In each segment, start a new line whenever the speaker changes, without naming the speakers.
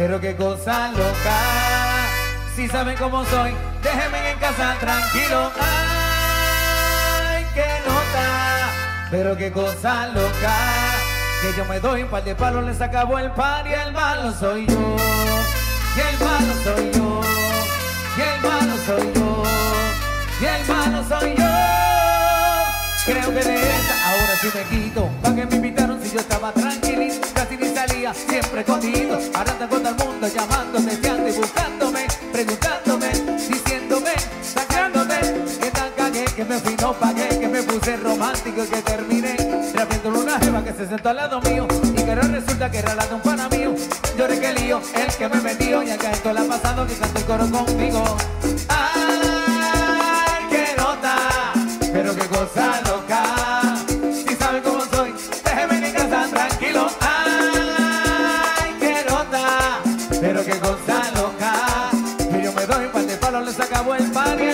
pero qué cosa loca. Si saben cómo soy, déjenme en casa tranquilo. Ay, qué nota, pero qué cosa loca. Que yo me doy un par de palos, les acabó el par y el malo soy yo. Y el malo soy yo. Y el malo soy yo. Y el malo soy yo. Creo que de esta ahora sí me quito. Pa' que me invitaron si yo estaba tranquilito, casi siempre escondido. Ahora tengo todo el mundo llamándome, y buscándome, preguntándome, diciéndome, sacándome. Que tan cagué, que me fui, no pagué, que me puse romántico y que terminé trapiéndole una jeva que se sentó al lado mío. Y que ahora resulta que era la de un pana mío. Lloré que lío, el que me metió y acá esto le ha pasado que canta el coro conmigo. Ay, qué nota, pero qué cosa. El pan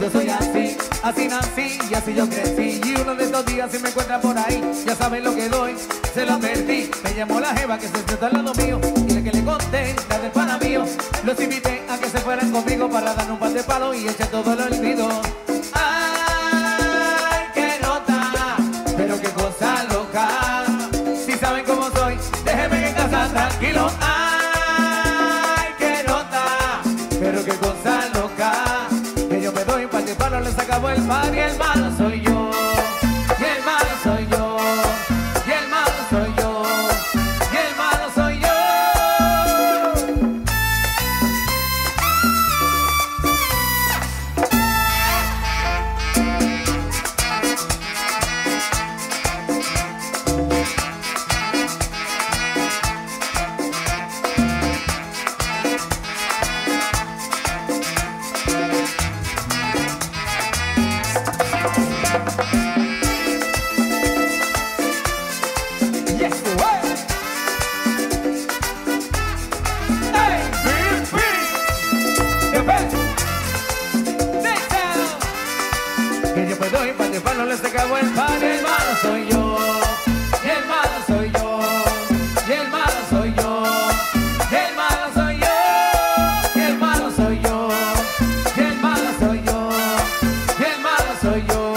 yo soy así, así nací y así yo crecí. Y uno de estos días si me encuentra por ahí, ya saben lo que doy, se lo advertí. Me llamó la jeva que se sentó al lado mío y la que le conté, la del pana mío. Los invité a que se fueran conmigo para dar un par de palos y echar todo el olvido. Ay, qué nota, pero qué cosa loca. Si saben cómo soy, déjenme en casa tranquilo. Les acabó el par y el malo soy yo. les el pan, malo soy yo, el malo soy yo, el malo soy yo, el malo soy yo, el malo soy yo, el malo soy yo, el malo soy yo.